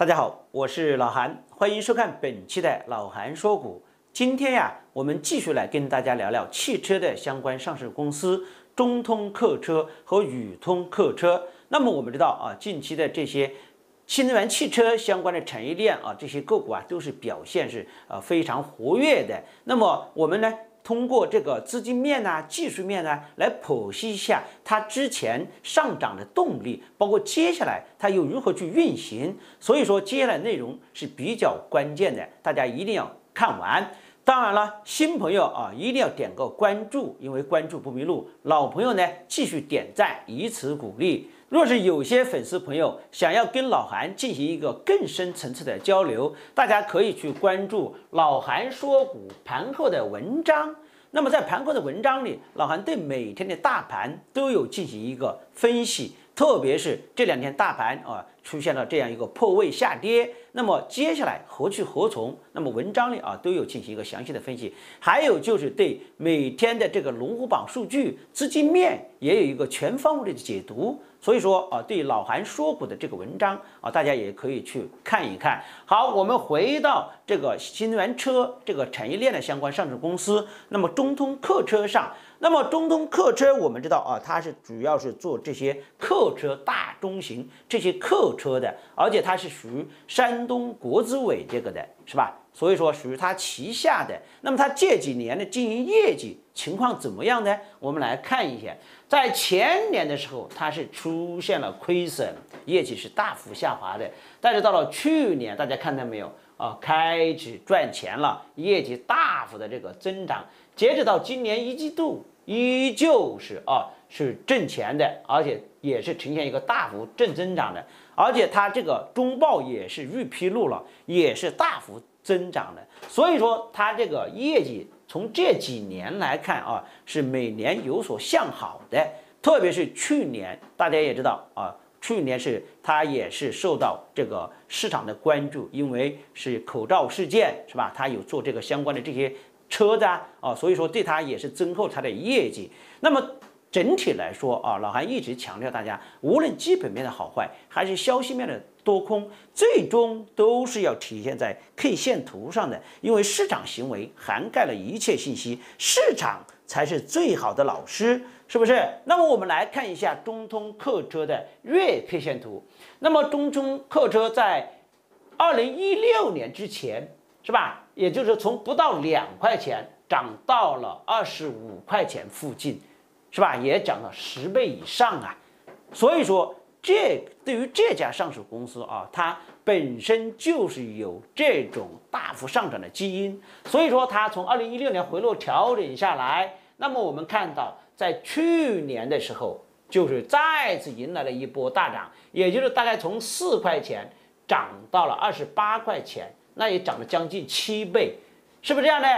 大家好，我是老韩，欢迎收看本期的老韩说股。今天呀，我们继续来跟大家聊聊汽车的相关上市公司中通客车和宇通客车。那么我们知道啊，近期的这些新能源汽车相关的产业链啊，这些个股啊，都是表现是呃非常活跃的。那么我们呢？通过这个资金面呢、技术面呢，来剖析一下它之前上涨的动力，包括接下来它又如何去运行。所以说，接下来内容是比较关键的，大家一定要看完。当然了，新朋友啊，一定要点个关注，因为关注不迷路。老朋友呢，继续点赞，以此鼓励。若是有些粉丝朋友想要跟老韩进行一个更深层次的交流，大家可以去关注老韩说股盘后的文章。那么在盘后的文章里，老韩对每天的大盘都有进行一个分析，特别是这两天大盘啊出现了这样一个破位下跌。那么接下来何去何从？那么文章里啊都有进行一个详细的分析，还有就是对每天的这个龙虎榜数据、资金面也有一个全方位的解读。所以说啊，对老韩说股的这个文章啊，大家也可以去看一看。好，我们回到这个新能源车这个产业链的相关上市公司，那么中通客车上。那么中通客车，我们知道啊，它是主要是做这些客车大中型这些客车的，而且它是属于山东国资委这个的，是吧？所以说属于它旗下的。那么它这几年的经营业绩情况怎么样呢？我们来看一下，在前年的时候，它是出现了亏损，业绩是大幅下滑的。但是到了去年，大家看到没有啊？开始赚钱了，业绩大幅的这个增长。截止到今年一季度。依旧是啊，是挣钱的，而且也是呈现一个大幅正增长的，而且它这个中报也是预披露了，也是大幅增长的。所以说它这个业绩从这几年来看啊，是每年有所向好的。特别是去年，大家也知道啊，去年是它也是受到这个市场的关注，因为是口罩事件，是吧？它有做这个相关的这些。车子啊，啊，所以说对它也是增厚它的业绩。那么整体来说啊，老韩一直强调大家，无论基本面的好坏，还是消息面的多空，最终都是要体现在 K 线图上的。因为市场行为涵盖了一切信息，市场才是最好的老师，是不是？那么我们来看一下中通客车的月 K 线图。那么中通客车在二零一六年之前。是吧？也就是从不到两块钱涨到了二十五块钱附近，是吧？也涨了十倍以上啊！所以说，这对于这家上市公司啊，它本身就是有这种大幅上涨的基因。所以说，它从二零一六年回落调整下来，那么我们看到，在去年的时候，就是再次迎来了一波大涨，也就是大概从四块钱涨到了二十八块钱。那也涨了将近七倍，是不是这样呢？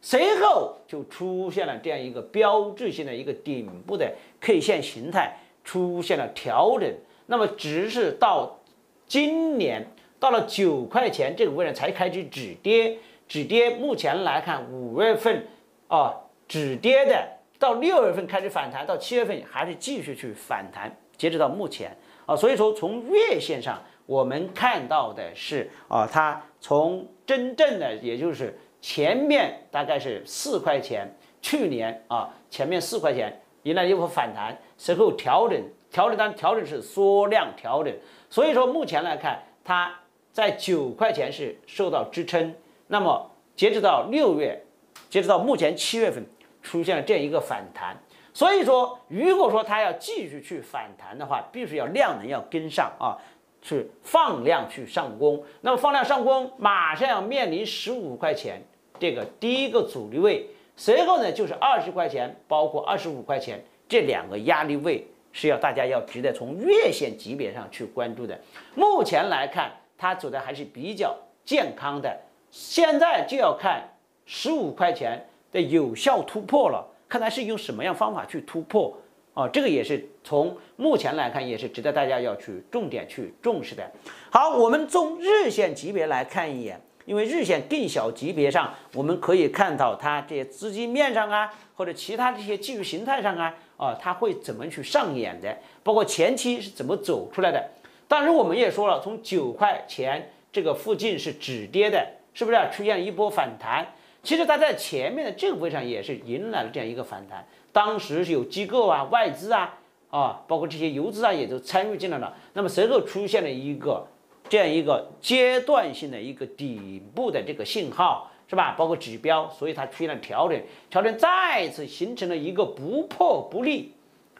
随后就出现了这样一个标志性的一个顶部的 K 线形态出现了调整，那么只是到今年到了九块钱这个位置才开始止跌，止跌。目前来看，五月份啊止跌的，到六月份开始反弹，到七月份还是继续去反弹。截止到目前啊，所以说从月线上。我们看到的是啊，它从真正的也就是前面大概是四块钱，去年啊前面四块钱迎来一波反弹，随后调整，调整单调整是缩量调整，所以说目前来看，它在九块钱是受到支撑。那么截止到六月，截止到目前七月份出现了这样一个反弹，所以说如果说它要继续去反弹的话，必须要量能要跟上啊。是放量去上攻，那么放量上攻，马上要面临十五块钱这个第一个阻力位，随后呢就是二十块钱，包括二十五块钱这两个压力位是要大家要值得从月线级别上去关注的。目前来看，它走的还是比较健康的，现在就要看十五块钱的有效突破了，看它是用什么样方法去突破。哦，这个也是从目前来看，也是值得大家要去重点去重视的。好，我们从日线级别来看一眼，因为日线更小级别上，我们可以看到它这些资金面上啊，或者其他这些技术形态上啊，啊，它会怎么去上演的，包括前期是怎么走出来的。当时我们也说了，从九块钱这个附近是止跌的，是不是出现一波反弹？其实它在前面的这个位上也是迎来了这样一个反弹，当时是有机构啊、外资啊、啊，包括这些游资啊，也都参与进来了。那么随后出现了一个这样一个阶段性的一个底部的这个信号，是吧？包括指标，所以它出现了调整，调整再次形成了一个不破不立，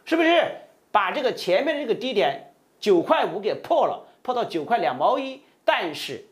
是不是？把这个前面的这个低点九块五给破了，破到九块两毛一，但是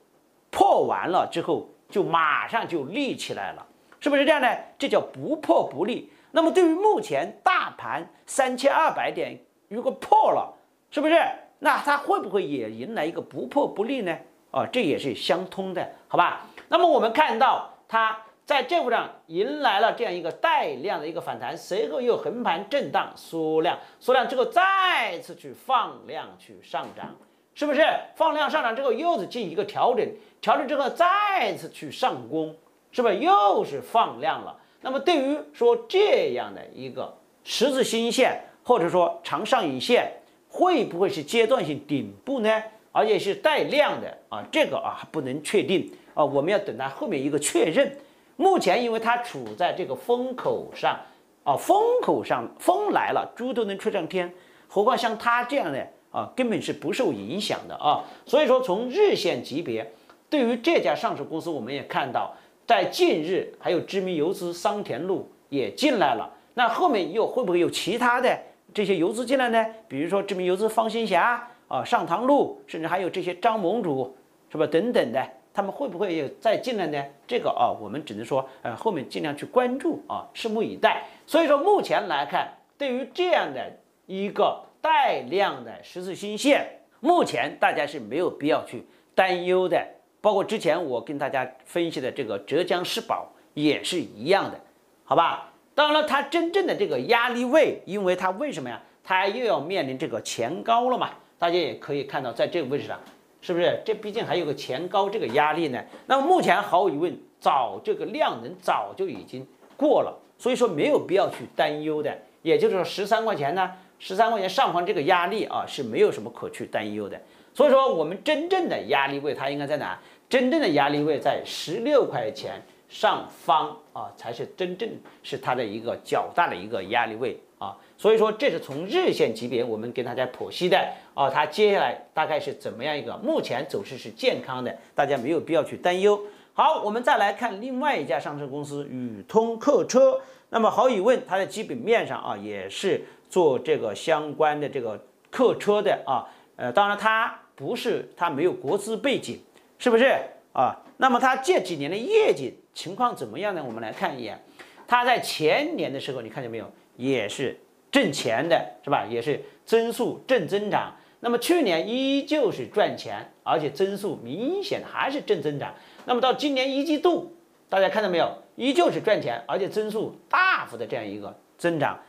破完了之后。就马上就立起来了，是不是这样呢？这叫不破不立。那么对于目前大盘三千二百点，如果破了，是不是？那它会不会也迎来一个不破不立呢？啊，这也是相通的，好吧？那么我们看到它在这步上迎来了这样一个带量的一个反弹，随后又横盘震荡缩量，缩量之后再次去放量去上涨。是不是放量上涨之后又是进行一个调整，调整之后再次去上攻，是不是又是放量了？那么对于说这样的一个十字星线或者说长上影线，会不会是阶段性顶部呢？而且是带量的啊，这个啊还不能确定啊，我们要等它后面一个确认。目前因为它处在这个风口上啊，风口上风来了，猪都能吹上天，何况像它这样的。啊，根本是不受影响的啊，所以说从日线级别，对于这家上市公司，我们也看到，在近日还有知名游资桑田路也进来了，那后面又会不会有其他的这些游资进来呢？比如说知名游资方新霞啊、上塘路，甚至还有这些张盟主，是吧？等等的，他们会不会又再进来呢？这个啊，我们只能说，呃，后面尽量去关注啊，拭目以待。所以说目前来看，对于这样的一个。带量的十字星线，目前大家是没有必要去担忧的。包括之前我跟大家分析的这个浙江世宝也是一样的，好吧？当然了，它真正的这个压力位，因为它为什么呀？它又要面临这个前高了嘛？大家也可以看到，在这个位置上，是不是？这毕竟还有个前高这个压力呢。那么目前毫无疑问，早这个量能早就已经过了，所以说没有必要去担忧的。也就是说，十三块钱呢？十三块钱上方这个压力啊是没有什么可去担忧的，所以说我们真正的压力位它应该在哪？真正的压力位在十六块钱上方啊，才是真正是它的一个较大的一个压力位啊。所以说这是从日线级别我们给大家剖析的啊，它接下来大概是怎么样一个？目前走势是健康的，大家没有必要去担忧。好，我们再来看另外一家上市公司宇通客车，那么毫无疑问，它的基本面上啊也是。做这个相关的这个客车的啊，呃，当然它不是，它没有国资背景，是不是啊？那么它这几年的业绩情况怎么样呢？我们来看一眼，它在前年的时候，你看见没有，也是挣钱的，是吧？也是增速正增长。那么去年依旧是赚钱，而且增速明显还是正增长。那么到今年一季度，大家看到没有，依旧是赚钱，而且增速大幅的这样一个增长。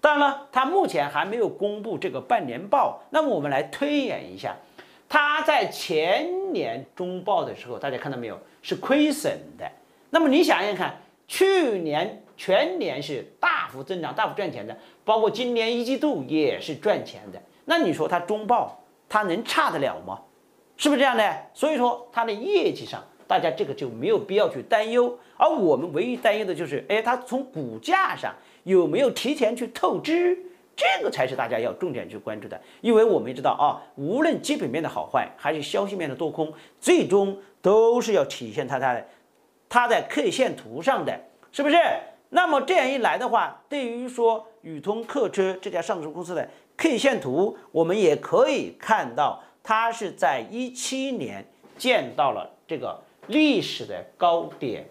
当然了，它目前还没有公布这个半年报。那么我们来推演一下，它在前年中报的时候，大家看到没有，是亏损的。那么你想想看，去年全年是大幅增长、大幅赚钱的，包括今年一季度也是赚钱的。那你说它中报它能差得了吗？是不是这样的？所以说它的业绩上，大家这个就没有必要去担忧。而我们唯一担忧的就是，哎，它从股价上。有没有提前去透支？这个才是大家要重点去关注的，因为我们知道啊，无论基本面的好坏，还是消息面的多空，最终都是要体现它在它在 K 线图上的，是不是？那么这样一来的话，对于说宇通客车这家上市公司的 K 线图，我们也可以看到，它是在一七年见到了这个历史的高点，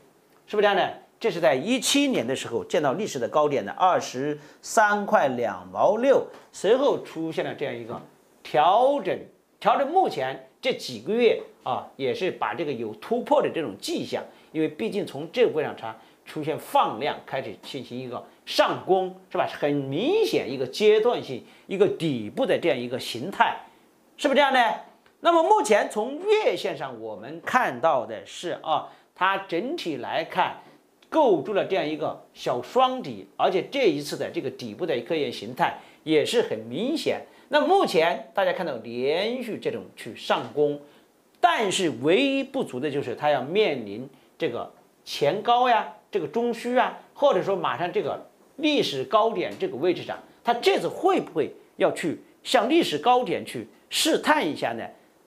是不是这样的？这是在一七年的时候见到历史的高点的二十三块两毛六，随后出现了这样一个调整，调整目前这几个月啊，也是把这个有突破的这种迹象，因为毕竟从这个位上它出现放量，开始进行一个上攻，是吧？很明显一个阶段性一个底部的这样一个形态，是不是这样呢？那么目前从月线上我们看到的是啊，它整体来看。构筑了这样一个小双底，而且这一次的这个底部的一个形态也是很明显。那目前大家看到连续这种去上攻，但是唯一不足的就是它要面临这个前高呀，这个中虚啊，或者说马上这个历史高点这个位置上，它这次会不会要去向历史高点去试探一下呢？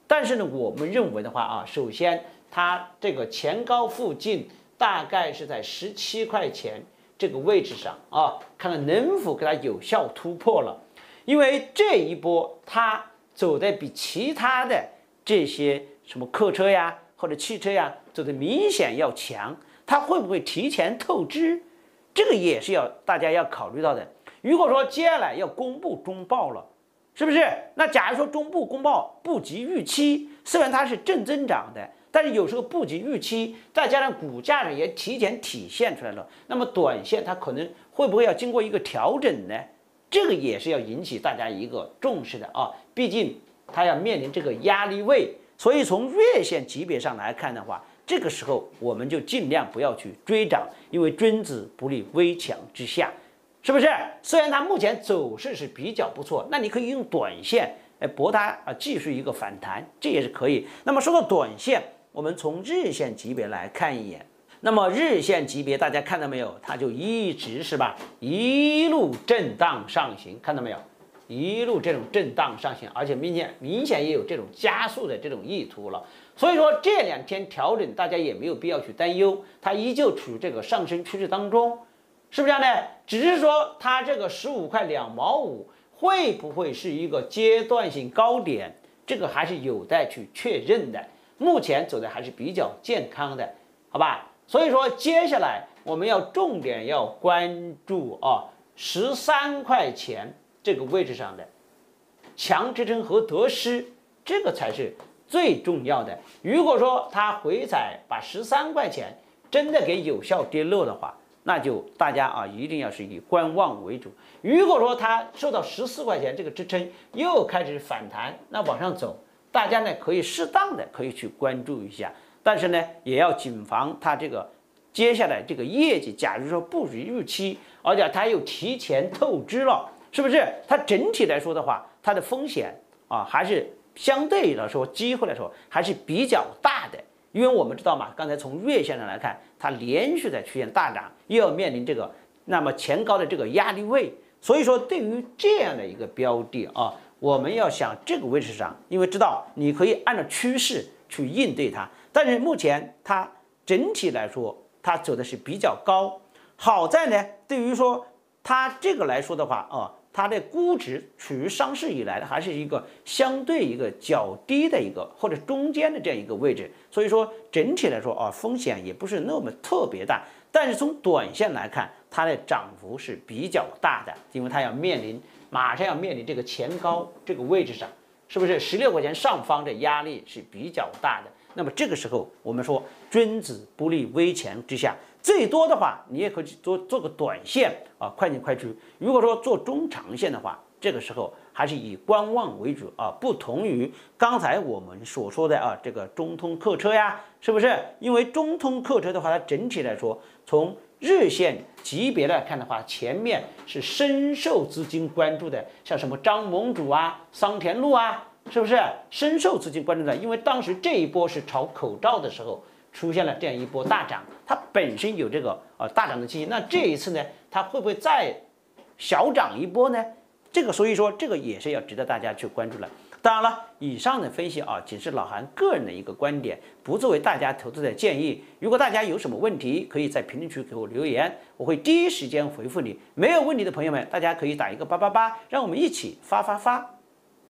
但是呢，我们认为的话啊，首先它这个前高附近大概是在十七块钱这个位置上啊，看看能否给它有效突破了。因为这一波它走的比其他的这些什么客车呀或者汽车呀走的明显要强，它会不会提前透支？这个也是要大家要考虑到的。如果说接下来要公布中报了，是不是？那假如说中部公报不及预期，虽然它是正增长的，但是有时候不及预期，再加上股价呢也提前体现出来了，那么短线它可能会不会要经过一个调整呢？这个也是要引起大家一个重视的啊，毕竟它要面临这个压力位，所以从月线级别上来看的话，这个时候我们就尽量不要去追涨，因为君子不立危墙之下，是不是？虽然它目前走势是比较不错，那你可以用短线来博它啊，继续一个反弹，这也是可以。那么说到短线，我们从日线级别来看一眼。那么日线级别大家看到没有？它就一直是吧，一路震荡上行，看到没有？一路这种震荡上行，而且明显明显也有这种加速的这种意图了。所以说这两天调整，大家也没有必要去担忧，它依旧处于这个上升趋势当中，是不是这样的？只是说它这个十五块两毛五会不会是一个阶段性高点，这个还是有待去确认的。目前走的还是比较健康的，好吧？所以说，接下来我们要重点要关注啊，十三块钱这个位置上的强支撑和得失，这个才是最重要的。如果说它回踩把十三块钱真的给有效跌落的话，那就大家啊一定要是以观望为主。如果说它受到十四块钱这个支撑又开始反弹，那往上走，大家呢可以适当的可以去关注一下。但是呢，也要谨防它这个接下来这个业绩，假如说不如预期，而且它又提前透支了，是不是？它整体来说的话，它的风险啊，还是相对来说机会来说还是比较大的。因为我们知道嘛，刚才从月线上来看，它连续在出现大涨，又要面临这个那么前高的这个压力位，所以说对于这样的一个标的啊，我们要想这个位置上，因为知道你可以按照趋势去应对它。但是目前它整体来说，它走的是比较高。好在呢，对于说它这个来说的话，啊，它的估值处于上市以来的还是一个相对一个较低的一个或者中间的这样一个位置。所以说整体来说啊，风险也不是那么特别大。但是从短线来看，它的涨幅是比较大的，因为它要面临马上要面临这个前高这个位置上，是不是十六块钱上方的压力是比较大的？那么这个时候，我们说君子不立危墙之下，最多的话，你也可以做做个短线啊，快进快出。如果说做中长线的话，这个时候还是以观望为主啊，不同于刚才我们所说的啊，这个中通客车呀，是不是？因为中通客车的话，它整体来说，从日线级别来看的话，前面是深受资金关注的，像什么张盟主啊、桑田路啊。是不是深受资金关注的？因为当时这一波是炒口罩的时候出现了这样一波大涨，它本身有这个呃大涨的基因。那这一次呢，它会不会再小涨一波呢？这个所以说这个也是要值得大家去关注了。当然了，以上的分析啊，仅是老韩个人的一个观点，不作为大家投资的建议。如果大家有什么问题，可以在评论区给我留言，我会第一时间回复你。没有问题的朋友们，大家可以打一个八八八，让我们一起发发发。